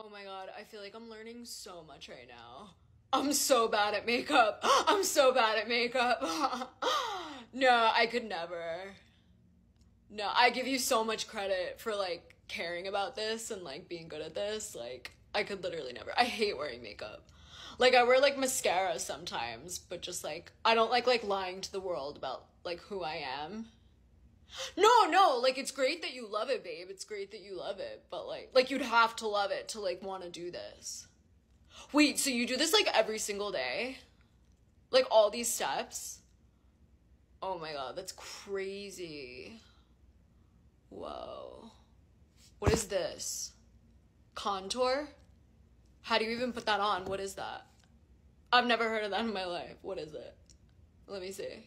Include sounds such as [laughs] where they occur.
Oh my god, I feel like I'm learning so much right now. I'm so bad at makeup. [gasps] I'm so bad at makeup. [laughs] no, I could never. No, I give you so much credit for like caring about this and like being good at this. Like, I could literally never. I hate wearing makeup. Like I wear like mascara sometimes, but just like I don't like like lying to the world about like who I am. No, like it's great that you love it, babe. It's great that you love it, but like like you'd have to love it to like want to do this. Wait, so you do this like every single day? Like all these steps? Oh my god, that's crazy. Whoa. What is this? Contour? How do you even put that on? What is that? I've never heard of that in my life. What is it? Let me see.